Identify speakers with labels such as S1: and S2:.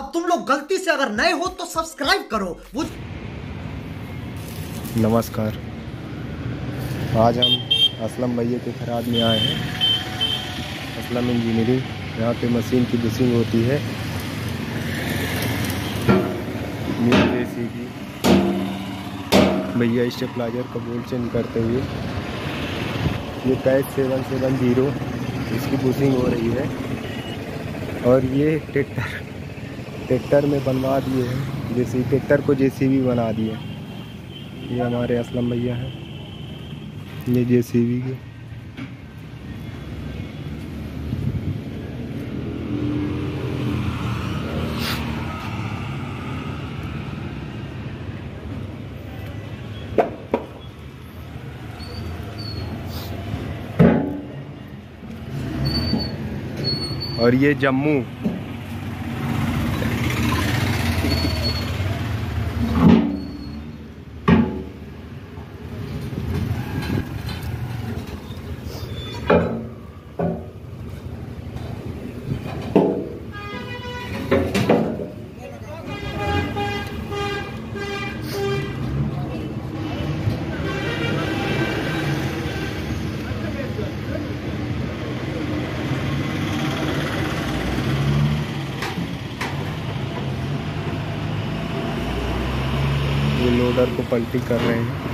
S1: अब तुम लोग गलती से अगर नए हो तो सब्सक्राइब करो। वो
S2: नमस्कार। आज हम असलम भैया के खराब में आए हैं। असलम इंजीनियरिंग, यहाँ पे मशीन की बुशिंग होती है। भैया स्टेपलाइजर का बोल्ट चेंज करते हुए। ये कैच सेवन सेवन ज़ीरो, इसकी बुशिंग हो रही है। और ये ट्रैक्टर ट्रैक्टर में बनवा दिए हैं। जैसे ट्रैक्टर को जेसीबी बना दिए ये हमारे असलम भैया हैं। ये जेसीबी के। और ये जम्मू। ये लोडर को पलटी कर रहे हैं।